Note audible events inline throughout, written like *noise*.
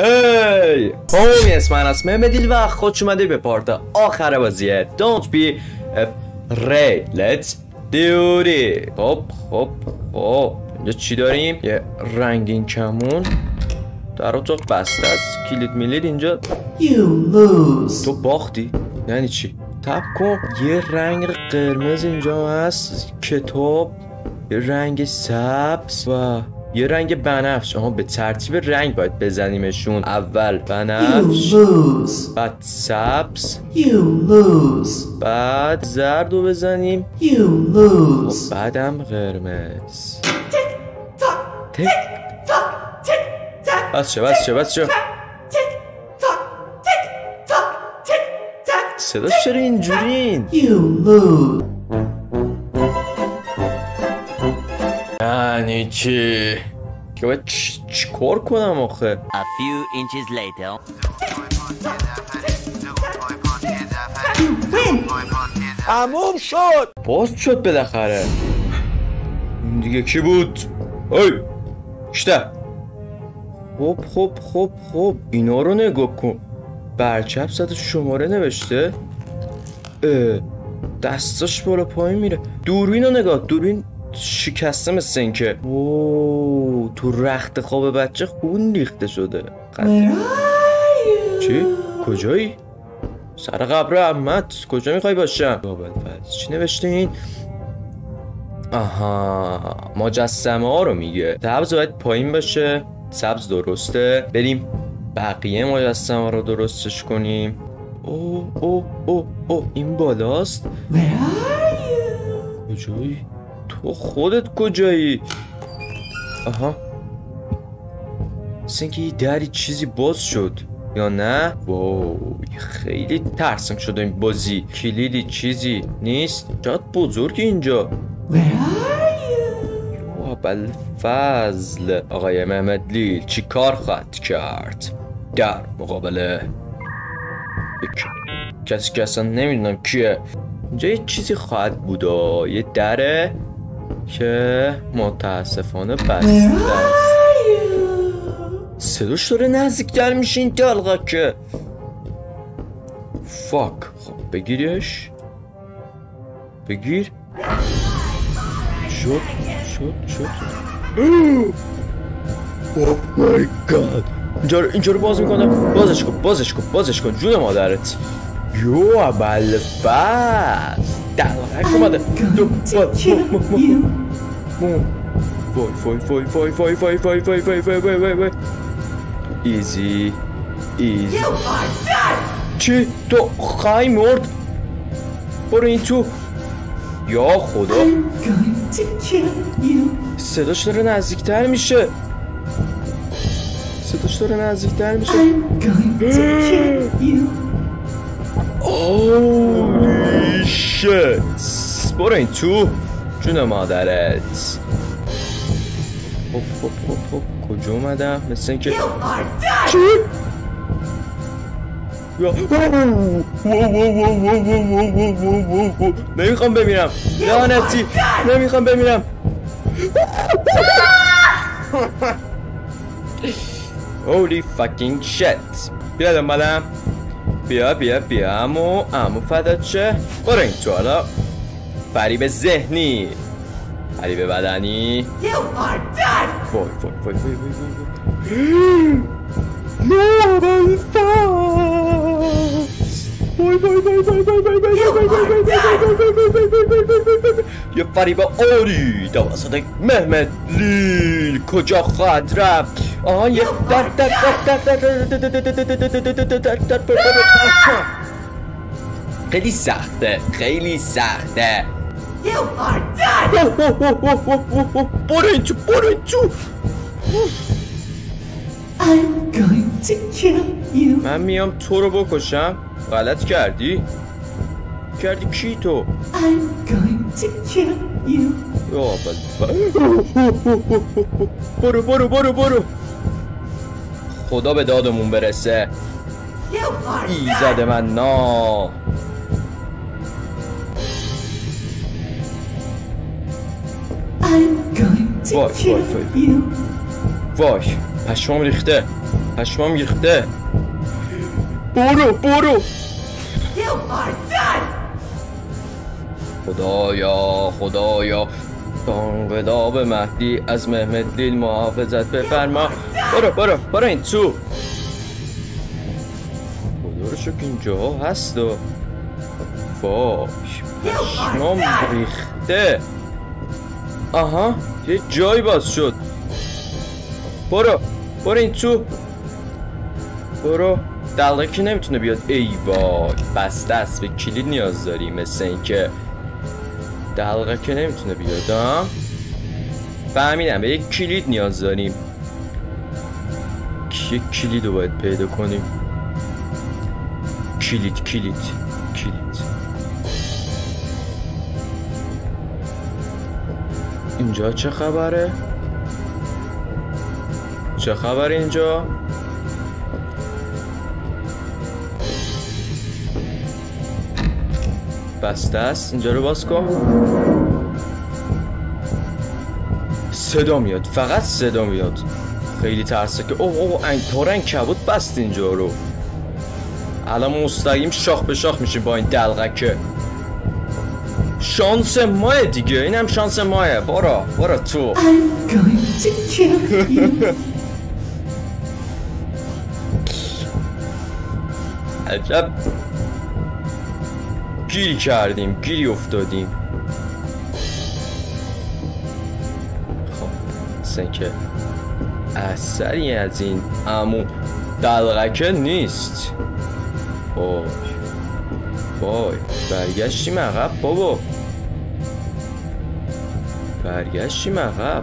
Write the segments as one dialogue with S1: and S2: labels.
S1: هی هومی اسم من است مهمدیل و خوش اومده به پارت آخر بازیه. Don't be afraid. Let's do it. خب خب خب. اینجا چی داریم؟ یه رنگین کمون. در اتاق بسته است. کلید میلید اینجا.
S2: You lose.
S1: تو باختی؟ یعنی چی؟ تب کن. یه رنگ قرمز اینجا هست. کتاب. یه رنگ سبز. و یه رنگ بنفش آها به ترتیب رنگ باید بزنیمشون اول بنفش. بعد سبز
S2: You lose.
S1: بعد زرد رو بزنیم
S2: You
S1: و
S2: lose.
S1: بعدم قرمز تک بس چه بس چه بس چه صداش چرا اینجورین
S2: You lose.
S1: یعنی چی؟ که باید چیکار کنم آخه؟
S3: A few inches later.
S1: باز شد بالاخره. این دیگه کی بود؟ اوی کشته! خب خب خب خب اینا رو نگاه کن. برچپ زده شماره نوشته. اه، دستاش بالا پایین میره. دوربین رو نگاه دوربین شکسته مثل این که اوه تو رخت خواب بچه خون ریخته شده? چی؟ کجایی؟ سر قبر احمد کجا می‌خوای باشم؟ بابل چی نوشته این؟ آها مجسمه ها رو میگه سبز باید پایین باشه سبز درسته بریم بقیه مجسمه ها رو درستش کنیم او او او او این بالاست? کجایی؟ تو خودت کجایی؟ آها. مثل یه دری چیزی باز شد. یا نه؟ وای خیلی ترسم شده این بازی. کلیدی چیزی نیست؟ جاد بزرگ اینجا. فضل. آقای محمد لیل چی کار خواهد کرد؟ در مقابل کسی که اصلا نمی‌دونم کیه. اینجا یه چیزی خواهد بود یه دره؟ که متاسفانه بسته. است? صداش داره نزدیکتر میشه این دلغه که. فاک. خب بگیریش. بگیر. شد شد شد. اوه. مای گاد. اینجا رو باز می‌کنم. بازش کن بازش کن بازش کن. جون مادرت. یو اول بس. وای وای وای وای وای وای وای وای وای وای ایزی ایزی چی؟ تو خواهی مرد؟ برو این تو یا خدا. صداش داره نزدیکتر میشه صداش داره نزدیکتر میشه شت برو این تو جون مادرت خب خب خب خب کجا اومدم مثل اینکه چی؟ نمی‌خوام بمیرم لعنتی نمی‌خوام بمیرم Holy fucking shit بیا دنبالم بیا بیا بیا امو امو فدات چه برو این تو حالا فریب ذهنی فریب بدنی
S2: You are done
S1: وای وای وای وای یه فریب آری توسط مهمت لیل کجا خواهد رفت آها یه در در در در خیلی سخته خیلی سخته برو اینجو برو اینجو
S2: I'm going to kill you.
S1: من میام تو رو بکشم غلط کردی کردی کی تو
S2: I'm going to kill you.
S1: برو برو برو برو خدا به دادمون برسه. ایزد من نا. باش
S2: باش
S1: باش. پشمام ریخته. پشمام ریخته برو برو. خدایا خدایا. تا انقلاب مهدی از محمد لیل محافظت بفرما. برو برو برو این تو. شکر اینجا هست و وای پشمام ریخته. آها یه جای باز شد. برو برو این تو. برو. دلقه که نمی‌تونه بیاد. ای وای بسته است به کلید نیاز داری مثل اینکه دلقه که نمی‌تونه بیاد فهمیدم به یک کلید نیاز داریم یک کلید رو باید پیدا کنیم کلید کلید کلید اینجا چه خبره؟ چه خبر اینجا؟ بسته است. اینجا رو باز کن. صدا میاد. فقط صدا میاد. خیلی ترسه که اوه اوه این تورن کبود بست اینجا رو. الان مستقیم شاخ به شاخ میشیم با این دلغکه. شانس ماه دیگه. اینم شانس ماه برو برو تو! عجب. گیری کردیم گیری افتادیم. خب مثل که اثری از این امو دلغکه نیست. وای وای برگشتیم عقب بابا. برگشتیم عقب.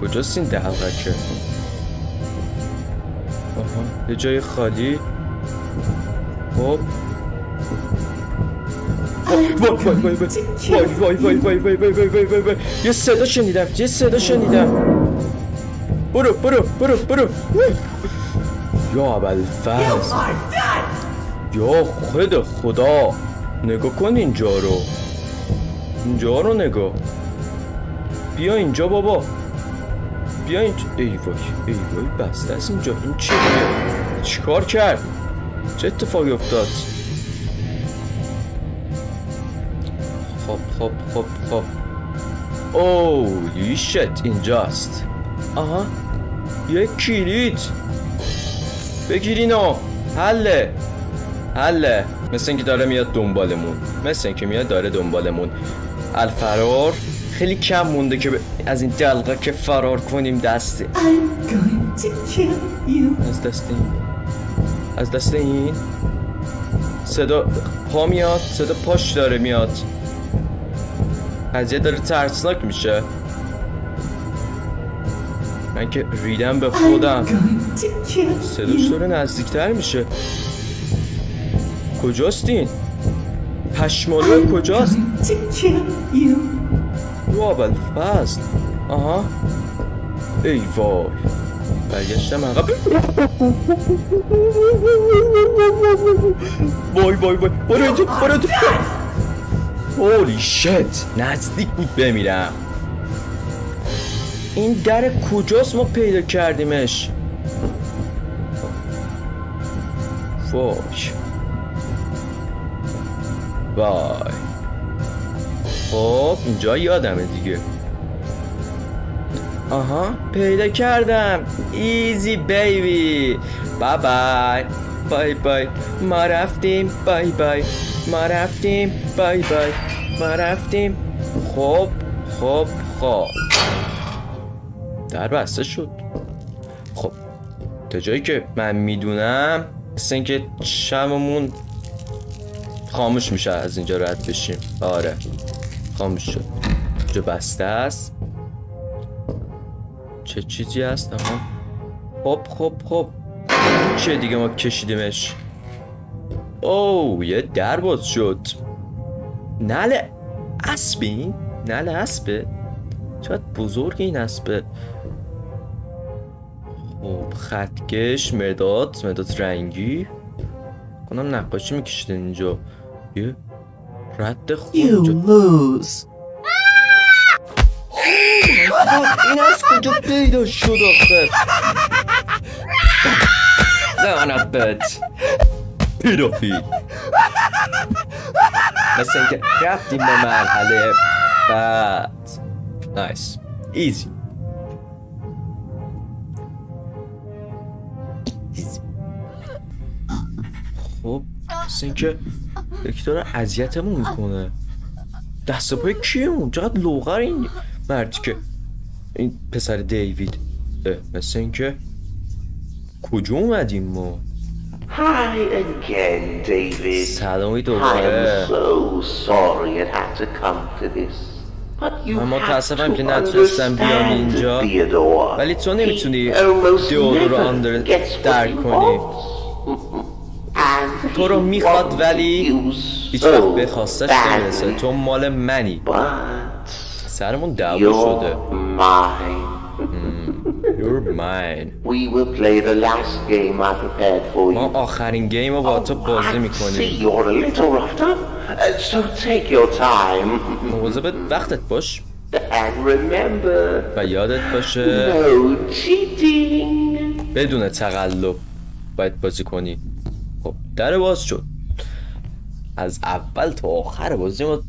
S1: کجاست این دلغکه؟ یه جای خالی. خب. وای وای وای وای. وای وای وای یه صدا شنیدم یه صدا شنیدم. برو برو برو برو. یا اول
S2: done!
S1: یا خود خدا. نگاه کن اینجا رو. اینجا رو نگاه. بیا اینجا بابا. بیا اینجا ای وای ای وای بسته است اینجا. این چیه چیکار کرد؟ چه اتفاقی افتاد؟ خب خب خب خب. اوه شت اینجاست. آها. یه کلید. بگیرینو. حله. حله. مثل اینکه داره میاد دنبالمون. مثل اینکه میاد داره دنبالمون. الفرار خیلی کم مونده که ب- از این دلقه که فرار کنیم دست.
S2: I'm going to kill you!
S1: از دست این. از دست این صدا پا میاد صدا پاش داره میاد. قضیه داره ترسناک میشه. من که ریدم به خودم. صداش! داره نزدیکتر میشه. کجاست؟ این؟ پشمالو کجاست؟ وابل فصل آها. ای وای. برگشتم عقب. وای وای وای. برو اینجا برو اینجا هولی شت نزدیک بود بمیرم. این در کجاست ما پیدا کردیمش؟ وای وای. خب اینجا یادمه دیگه. آها پیدا کردم ایزی بیبی بای بای بای بای ما رفتیم بای بای ما رفتیم بای بای ما رفتیم خب خب خب در بسته شد. خب تا جایی که من می‌دونم مثل اینکه شممون خاموش میشه از اینجا رد بشیم. آره. خاموش شد. اینجا بسته است. چه چیزی هست آها خب خب خب. چه دیگه ما کشیدیمش؟ او یه در باز شد. نل اسبی؟ نل اسبه؟ چقدر بزرگ این اسبه. خب خطکش مداد مداد رنگی. کنم نقاشی میکشیدن اینجا. یه رد خون این از کجا پیدا شد آخه؟ لعنت بهت پیدافیل مثل اینکه رفتیم به مرحله بعد. نایس ایزی خب مثل اینکه یکی داره اذیتمون می‌کنه. دست پای کیه اون چقدر لوغر این مردی که این پسر دیوید مثل اینکه کجا اومدیم ما
S4: Hi again, David. am
S1: دوباره
S4: so sorry it had to come to this. But you
S1: من متاسفم که نتونستم بیام اینجا. ولی تو نمی‌تونی
S4: He almost
S1: دیودو رو
S4: never
S1: آندر
S4: gets what
S1: درک کنی تو رو می‌خواد ولی هیچ وقت به خواستش. نمی‌رسه تو مال منی سرمون دعوا شده
S4: you're mine.
S1: You're mine
S4: We will play the last game I prepared for
S1: ما. آخرین گیم رو با تو بازی
S4: I see
S1: می‌کنیم
S4: you're a little roughed up, uh, so take your time.
S1: مواظب وقتت باش
S4: And remember,
S1: و یادت باشه
S4: no cheating.
S1: بدون تقلب باید بازی کنی خب در باز شد از اول تا آخر بازی ما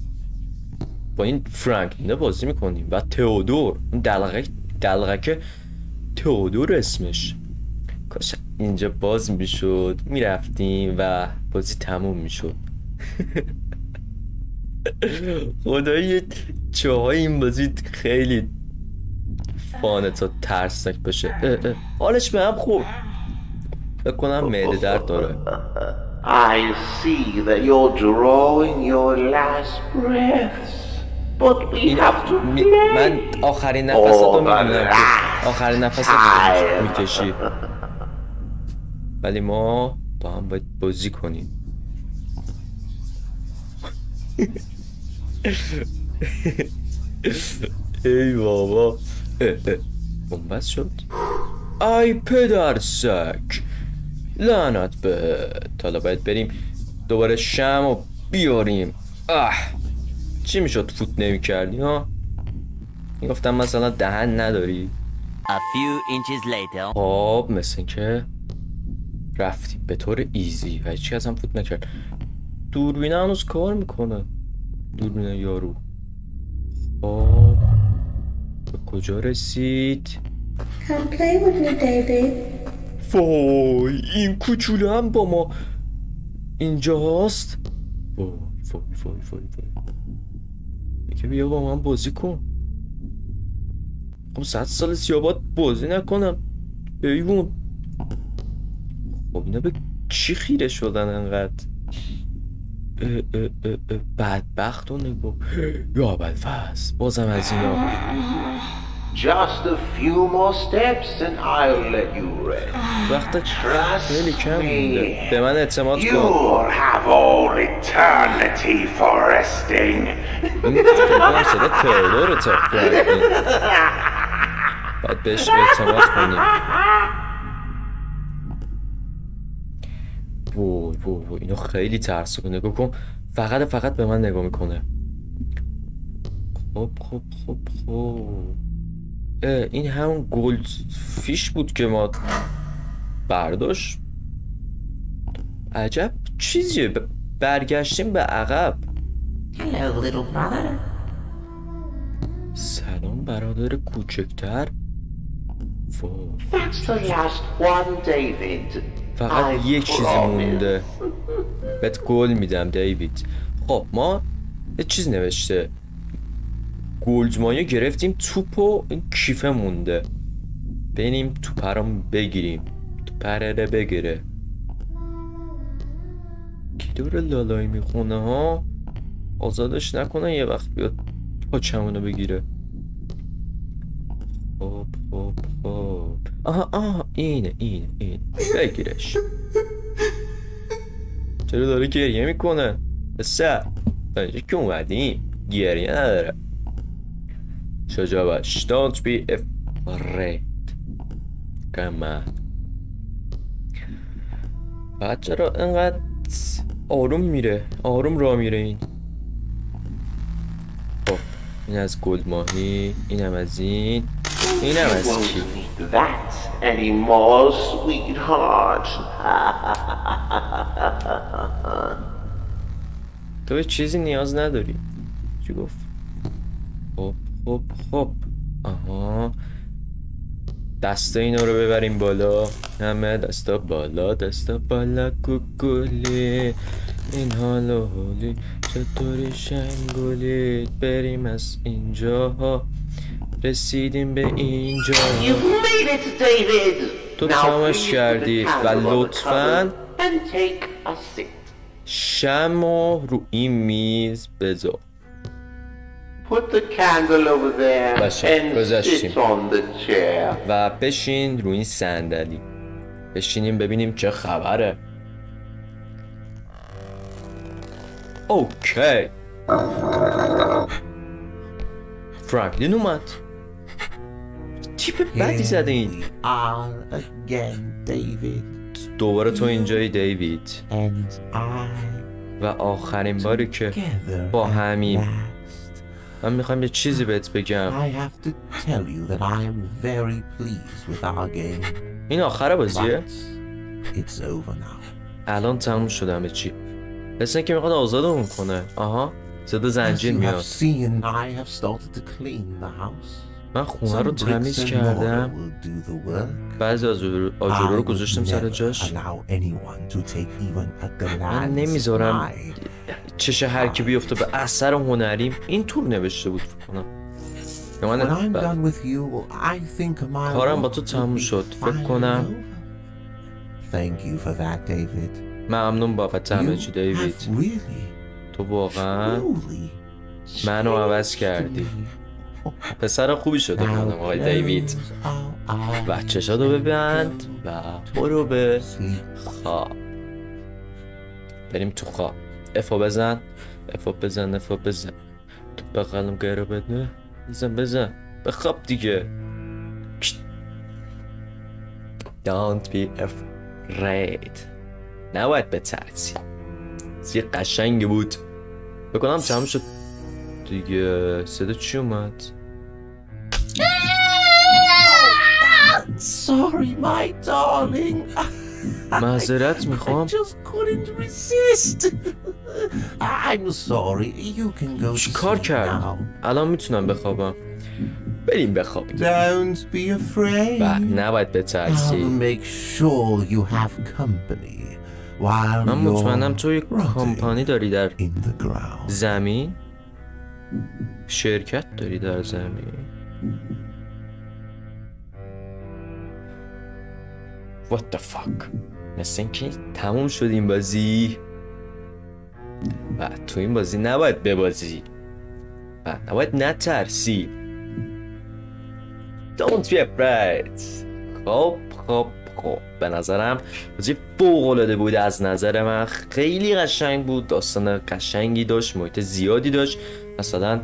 S1: با این فرانکلینه بازی می‌کنیم. و تئودور اون دلغک دلغک تئودور اسمش. کاش اینجا باز می‌شد. می‌رفتیم و بازی تموم می‌شد. *laughs* خدایی چاهای این بازی خیلی فانه تا ترسناک اه. حالش به هم خوب. فکر کنم معده درد داره.
S4: I see that you're drawing your last breaths.
S1: می-. من آخرین نفست رو می‌دونم که آخرین نفست رو می‌کشی. ولی ما با هم باید بازی کنیم. *laughs* ای بابا. بنبست شد؟ ای پدر سک لعنت به. حالا باید بریم دوباره شم و بیاریم. اه. چی می‌شد فوت نمی کردی ها؟ می‌گفتم مثلا دهن نداری.
S3: A few inches later.
S1: خب مثل که رفتیم. به طور ایزی. و هیچی از هم فوت نکرد؟ دوربینه هنوز کار می‌کنه. دوربینه یارو. خب. به کجا رسید؟
S5: Come play with me, David.
S1: وای این کوچولو هم با ما. اینجا هست وای وای وای وای وای. میگه بیا با من بازی کن. خب صد سال سیابات بازی نکنم. ایوون خب اینا به چی خیره شدن انقدر؟ بدبخت و نگو. یا بدفز بازم از اینا.
S4: Just a few more steps and I'll let you rest.
S1: وقت
S4: Trust
S1: خیلی کم مونده.
S4: me.
S1: به من اعتماد کن.
S4: You'll have all eternity for resting.
S1: این فکر کنم صدا تئودور فرانکلین باید بهش اعتماد کنیم. وای وای وای اینو خیلی ترسو. نگاه کن. فقط فقط به من نگاه می‌کنه. خب خب خب خب. این همون گلد فیش بود که ما برداشت. عجب چیزیه. برگشتیم به عقب.
S2: Hello, little brother.
S1: سلام برادر کوچکتر. فقط یک چیزی. مونده. بهت گل میدم دیوید خب ما یه چیز نوشته. گلد مایه گرفتیم توپ و کیفه مونده. بریم توپ رو بگیریم. توپره رو بگیره. کی داره لالایی می‌خونه ها؟ آزادش نکنه یه وقت بیاد پاچمونو بگیره. خب خب خب. آها آها اینه اینه اینه. بگیرش. چرا داره گریه می‌کنه؟ پسر تا اینجا که اومدیم؟ گریه نداره. باش don't be afraid. کما بعد چرا انقدر آروم میره. آروم را میره این. خب این از گل ماهی اینم از این اینم
S4: You
S1: از کی
S4: that anymore, sweetheart.
S1: تو به چیزی نیاز نداری. چی گفت؟ خب خب. آها. دستا اینا رو ببریم بالا. همه دستا بالا دستا بالا. کوکولی. این حال و حالی. چطوری شنگولی بریم از اینجا. ها. رسیدیم به اینجا. تو تمامش کردی؟ و لطفاً. شمع رو این میز بذار.
S4: Put the candle over there and
S1: گذاشتیم.
S4: on the chair.
S1: و بشین روی این صندلی. بشینیم ببینیم چه خبره. اوکی. فرانکلین اومد. تیپ بدی زده این؟ دوباره تو اینجایی دیوید
S6: and I
S1: و آخرین باری که با همین. من می‌خوام یه چیزی بهت بگم. این آخره بازیه؟ الان تموم شده همه چی. مثل اینکه می‌خواد آزاده اون کنه. آها. صدا زنجیر میاد. من خونه رو تمیز کردم. بعضی از
S6: آجوره
S1: رو گذاشتم سر جاش.
S6: من
S1: نمی‌ذارم. چش هر کی بیفته به اثر هنریم این طور نوشته بود فکر کنم من
S6: my
S1: کارم با تو تموم شد. فکر کنم-.
S6: Thank you for that, David.
S1: ممنون بابت همه چی دیوید تو واقعا منو عوض کردی. پسر خوبی شده بودم آقای دیوید و چشاتو ببند و برو به. خواب بریم تو خواب افا بزن. افا بزن افا بزن. تو بغلم گره بده بزن بزن. بخواب دیگه. Don't be afraid. نباید بترسی یه قشنگی بود. بکنم تمام شد. دیگه صدا چی اومد؟
S6: Sorry, my darling.
S1: معذرت می‌خوام. چی کار
S6: کرد؟
S1: الان می‌تونم بخوابم. بریم بخواب نباید
S6: به ترسی
S1: من مطمئنم تو یک کمپانی داری در زمین. شرکت داری در زمین. What the fuck? مثل اینکه تموم شد این بازی. و تو این بازی نباید ببازی. و نباید نترسی. Don't be afraid. خب خب خب. به نظرم بازی فوق العاده بود از نظر من. خیلی قشنگ بود. داستان قشنگی داشت. محیط زیادی داشت. مثلا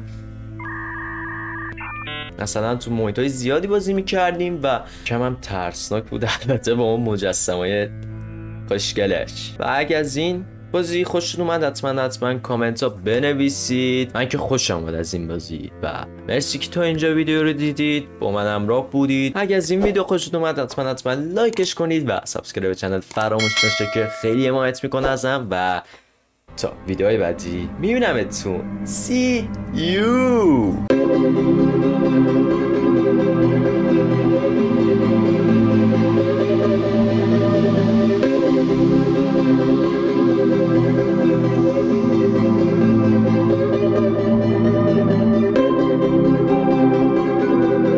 S1: مثلا تو محیط های زیادی بازی می‌کردیم و کم هم ترسناک بود. *laughs* البته با اون مجسمه خوشگلش. و اگه از این بازی خوشتون اومد حتما حتما کامنت ها بنویسید. من که خوشم اومد از این بازی. و مرسی که تا اینجا ویدیو رو دیدید. با من همراه بودید. اگه از این ویدیو خوشتون اومد حتما حتما لایکش کنید و subscribe channel فراموش نشه که خیلی حمایت می‌کنه ازم. و تا ویدیوهای بعدی میبینمتون. See you! Thank you.